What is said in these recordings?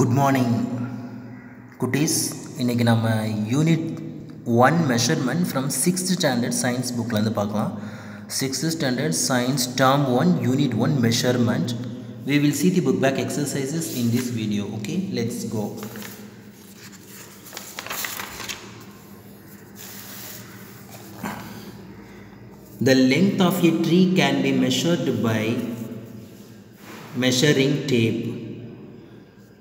Good morning குட்டீஸ் இன்றைக்கி நம்ம unit one measurement from sixth standard science புக்லேருந்து பார்க்கலாம் sixth standard science term one unit one measurement we will see the book back exercises in this video okay let's go the length of a tree can be measured by measuring tape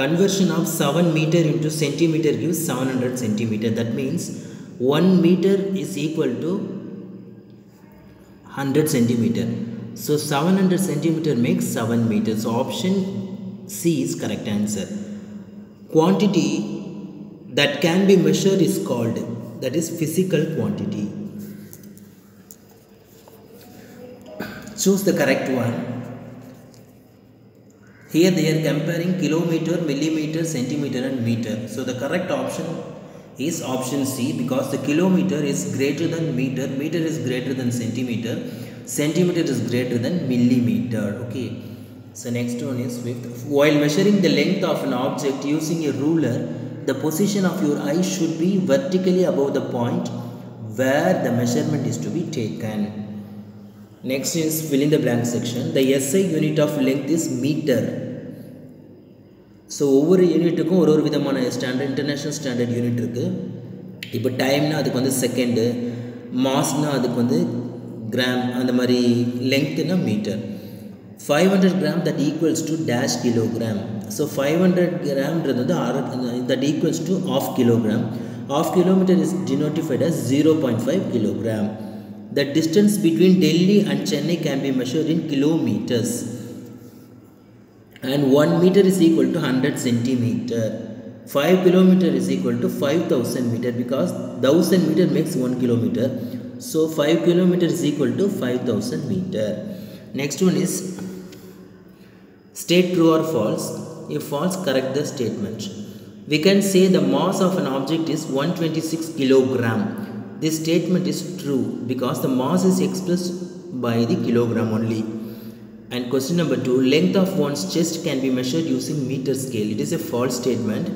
conversion of 7 meter into centimeter gives 700 centimeter. That means 1 meter is equal to 100 centimeter. So 700 centimeter makes 7 meters so option c is correct answer. Quantity that can be measured is called that is physical quantity. Choose the correct one here they are comparing kilometer, millimeter, centimeter and meter. So the correct option is option C because the kilometer is greater than meter, meter is greater than centimeter, centimeter is greater than millimeter. Okay. So next one is fifth. While measuring the length of an object using a ruler, the position of your eye should be vertically above the point where the measurement is to be taken. Next is fill in the blank section. The SI unit of length is meter. So ஒவ்வொரு யூனிட்டுக்கும் ஒரு ஒரு விதமான standard international standard unit இருக்குது இப்போ டைம்னா அதுக்கு வந்து செகண்டு மாஸ்னால் அதுக்கு வந்து கிராம் அந்த மாதிரி லெங்க்த்துனா metre five hundred gram that equals to dash kilogram so five hundred கிராம்ன்றது வந்து அரை that equals to half kilogram half kilometre is denotified as zero point five kilogram The distance between Delhi and Chennai can be measured in kilometers. And 1 meter is equal to 100 centimeter. 5 kilometer is equal to 5000 meter because 1000 meter makes 1 kilometer. So 5 kilometer is equal to 5000 meter. Next one is state true or false. If false, correct the statement. We can say the mass of an object is 126 kilogram this statement is true because the mass is expressed by the kilogram only. And question number two length of one's chest can be measured using meter scale. It is a false statement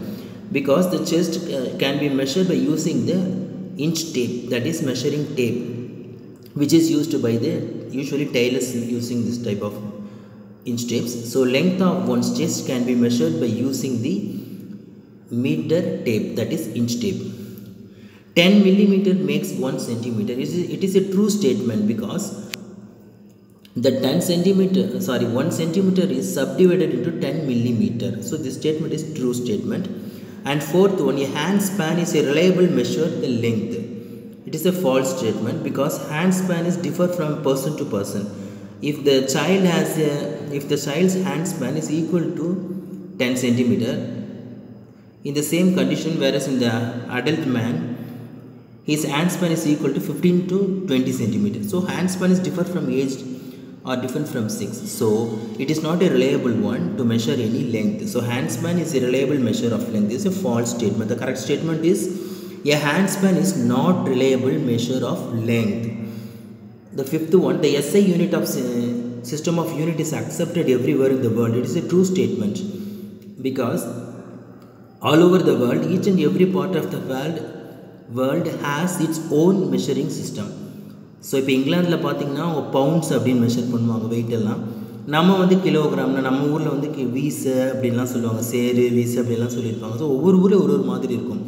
because the chest uh, can be measured by using the inch tape that is measuring tape which is used by the usually tailors using this type of inch tapes. So length of one's chest can be measured by using the meter tape that is inch tape. 10 millimeter makes 1 centimeter. It is, it is a true statement because the 10 centimeter, sorry, 1 centimeter is subdivided into 10 millimeter. So this statement is true statement. And fourth one, a hand span is a reliable measure the length. It is a false statement because hand span is differ from person to person. If the child has a, if the child's hand span is equal to 10 centimeter, in the same condition whereas in the adult man his hand span is equal to 15 to 20 centimeters. So hand span is different from age or different from 6. So it is not a reliable one to measure any length. So hand span is a reliable measure of length. This is a false statement. The correct statement is a hand span is not reliable measure of length. The fifth one, the SI unit of system of unit is accepted everywhere in the world. It is a true statement because all over the world, each and every part of the world world has its own measuring system so இப்போ இங்கிலாந்தில் பார்த்தீங்கன்னா pounds அப்படின்னு measure பண்ணுவாங்க wait எல்லாம். நம்ம வந்து கிலோகிராம்னா நம்ம ஊரில் வந்து வீசு அப்படின்லாம் சொல்லுவாங்க. சேரு வீசு அப்படின்லாம் சொல்லியிருப்பாங்க. ஸோ ஒவ்வொரு ஊரில் ஒரு ஒரு மாதிரி இருக்கும்.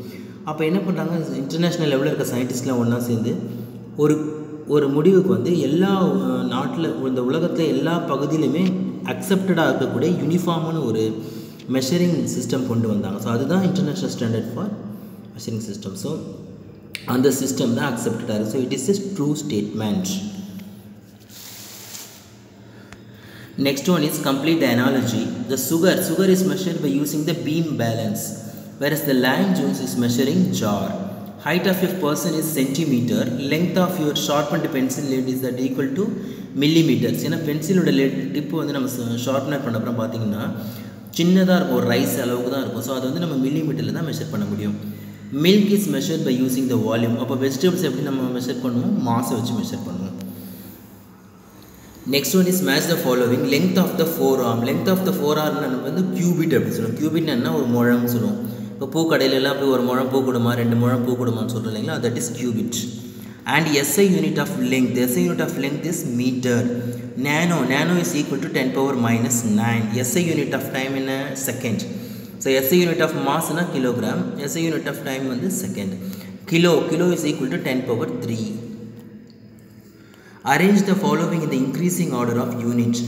அப்போ என்ன பண்ணுறாங்க இன்டர்நேஷ்னல் லெவலில் இருக்க சயின்டிஸ்ட்லாம் ஒன்றா சேர்ந்து ஒரு ஒரு முடிவுக்கு வந்து எல்லா நாட்டில் இந்த உலகத்தில் எல்லா பகுதியிலுமே அக்செப்டடாக இருக்கக்கூடிய யூனிஃபார்மான ஒரு மெஷரிங் சிஸ்டம் கொண்டு வந்தாங்க. ஸோ அதுதான் international standard for measuring system so அந்த சிஸ்டம் தான் அக்செப்டட் இருக்குது so it is a true statement next one is complete the analogy the sugar sugar is measured by using the beam balance whereas the lime juice is measuring jar. Height of a person is centimeter. Length of your sharpened pencil lead is that equal to millimeters. ஏன்னா பென்சிலோட let tip வந்து நம்ம sharpener பண்ண அப்புறம் பார்த்தீங்கன்னா சின்னதாக இருக்கும் ஒரு ரைஸ் அளவுக்கு தான் இருக்கும். ஸோ அது வந்து நம்ம மில்லிமீட்டரில் தான் மெஷர் பண்ண முடியும். Milk is measured by using the volume அப்போ வெஜிடபிள்ஸ் எப்படி நம்ம மெஷர் பண்ணுவோம்? மாஸை வச்சு மெஷர் பண்ணுவோம். Next one is match the following length of the forearm length of the forearm நம்ம வந்து கியூபிட் அப்படின்னு சொல்லுவோம் கியூபிட் என்ன? ஒரு முழம்னு சொல்லுவோம். இப்போ பூ கடையிலலாம் போய் ஒரு முழம் பூ கொடுமா ரெண்டு முழம் பூ கொடுமான்னு சொல்கிறோம் இல்லைங்களா? That is cubit and SI unit of length SI unit of length is metre nano nano is equal to ten power minus nine SI unit of time என்ன? Second so SI unit of மாஸ்னா kilogram SI unit of time வந்து second kilo kilo is equal to ten power three arrange the following இந்த increasing order of unit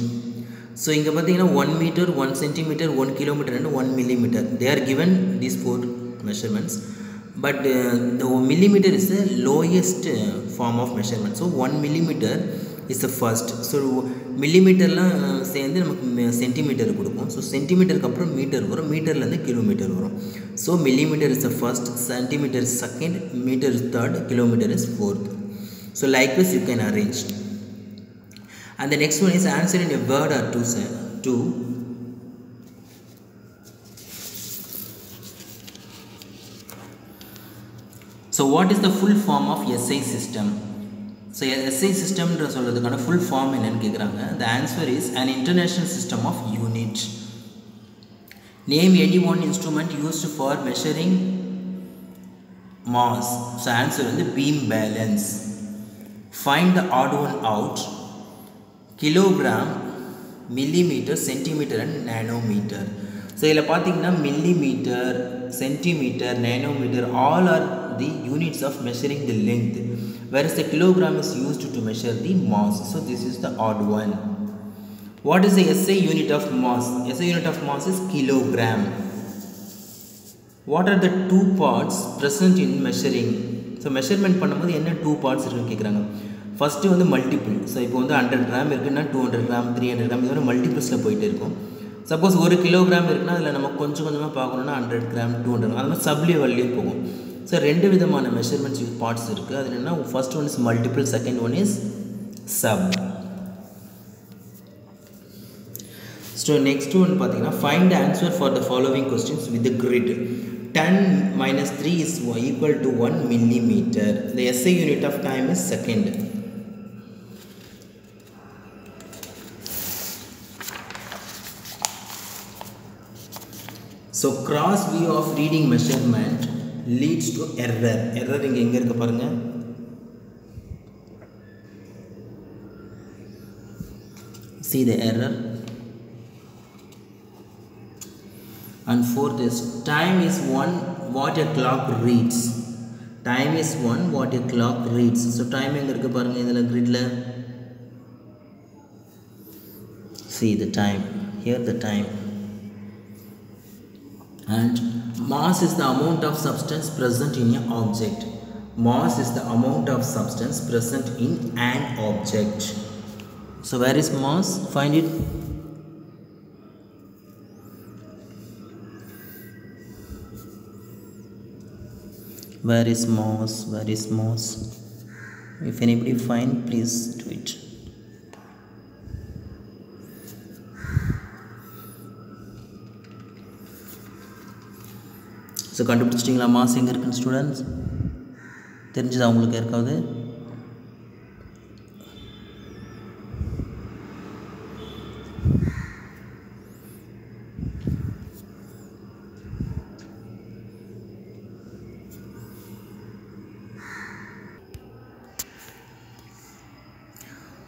so இங்கே பார்த்தீங்கன்னா one metre one centimetre one kilometre and one millimetre they are given these four measurements but the millimetre is the lowest form of measurement so one millimetre is the first so மில்லிமீட்டர்லாம் சேர்ந்து நமக்கு centimetre கொடுக்கும் so சென்டிமீட்டருக்கு அப்புறம் metre வரும் மீட்டர்லேருந்து kilometre வரும் so millimetre is the first centimetre is second metre is third kilometre is fourth so likewise you can arrange and the next one is answer in a word or two sir two so what is the full form of SI system so SI சிஸ்டம்ன்ற சொல்கிறதுக்கான full form என்னென்னு கேட்குறாங்க the answer is an international system of unit name any one instrument used for measuring mass so answer வந்து beam balance find the odd one out kilogram millimetre centimetre and nanometre so இதில் பார்த்தீங்கன்னா millimetre centimetre nanometre all are the units of measuring the length whereas the kilogram is used to measure the mass. So this is the odd one. What is the SI unit of mass? SI unit of mass is kilogram. What are the two parts present in measuring? So measurement பண்ணும்போது என்ன two parts இருக்குன்னு கேட்குறாங்க first வந்து multiple so இப்போ வந்து hundred gram இருக்குன்னா two hundred gram three hundred gram இதோட மல்டிபிள்ஸில் போயிட்டு இருக்கும். சப்போஸ் ஒரு கிலோகிராம் இருக்குன்னா அதில் நம்ம கொஞ்சம் கொஞ்சமாக பார்க்கணுன்னா ஹண்ட்ரட் கிராம் டூ ஹண்ட்ரட் அது மாதிரி சப்லி வழியும் போகும். ஸோ ரெண்டு விதமான மெஷர்மெண்ட்ஸ் பார்ட்ஸ் இருக்குது அது என்னென்னா first one is multiple second one is sub so next one பார்த்தீங்கன்னா find answer for the following questions with grid 10 minus 3 is equal to 1 millimeter. The SI unit of time is second. So cross view of reading measurement leads to error. Error இங்க எங்க இருக்கு பாருங்க See the error. and fourth is time is one what a clock reads time is one what a clock reads so time எங்க இருக்கு பாருங்க இதுல gridல see the time here the time and mass is the amount of substance present in a object. Mass is the amount of substance present in an object. So where is mass? Find it. Where is mass? Where is mass? If anybody find please do it so கண்டுபிடிச்சிட்டிங்களா mass எங்கே இருக்குன்னு students தெரிஞ்சதா உங்களுக்கு யாருக்காவது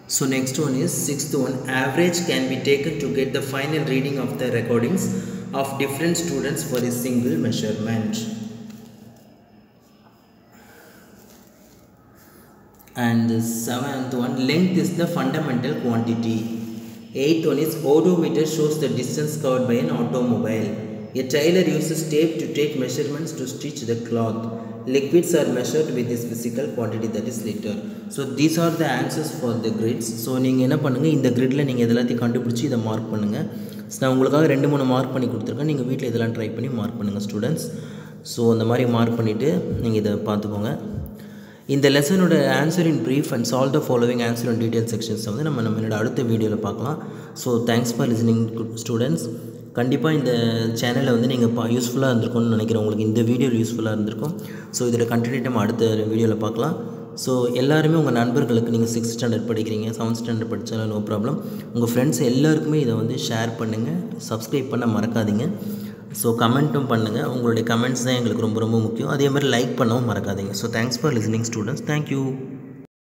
So next one is sixth one average can be taken to get the final reading of the recordings of different students for a single measurement. And the seventh one length is the fundamental quantity. Eighth one is odometer shows the distance covered by an automobile. A tailor uses tape to take measurements to stitch the cloth. Liquids are measured with this physical quantity that is liter. So these are the answers for the grids. So நீங்கள் என்ன பண்ணுங்கள் இந்த கிரிட்டில் நீங்கள் இது எல்லாத்தையும் கண்டுபிடிச்சி இதை mark பண்ணுங்கள் ஸோ நான் உங்களுக்காக ரெண்டு மூணு மார்க் பண்ணி கொடுத்துருக்கேன். நீங்கள் வீட்டில் இதெல்லாம் ட்ரை பண்ணி மார்க் பண்ணுங்கள் ஸ்டூடெண்ட்ஸ் ஸோ அந்த மாதிரி மார்க் பண்ணிவிட்டு நீங்கள் இதை பார்த்துக்கோங்க. இந்த லெசனோட answer in brief and solve the following answer and detail sections வந்து நம்ம நம்மளோட அடுத்த வீடியோவில் பார்க்கலாம். So thanks for listening students கண்டிப்பாக இந்த சேனலில் வந்து நீங்கள் பா யூஸ்ஃபுல்லாக இருந்திருக்கும்னு நினைக்கிறேன். உங்களுக்கு இந்த வீடியோ யூஸ்ஃபுல்லாக இருந்திருக்கும். ஸோ இதோட கண்டினியூ நம்ம அடுத்த வீடியோவில் பார்க்கலாம். ஸோ எல்லாருமே உங்கள் நண்பர்களுக்கு நீங்கள் சிக்ஸ்த் ஸ்டாண்டர்ட் படிக்கிறீங்க செவன்த் ஸ்டாண்டர்ட் படித்தாலும் நோ ப்ராப்ளம் உங்கள் ஃப்ரெண்ட்ஸ் எல்லாருக்குமே இதை வந்து ஷேர் பண்ணுங்கள் சப்ஸ்கிரைப் பண்ண மறக்காதீங்க. ஸோ கமெண்ட்டும் பண்ணுங்கள் உங்களுடைய கமெண்ட்ஸ் தான் எங்களுக்கு ரொம்ப ரொம்ப முக்கியம். அதே மாதிரி லைக் பண்ணவும் மறக்காதீங்க. So thanks for listening students thank you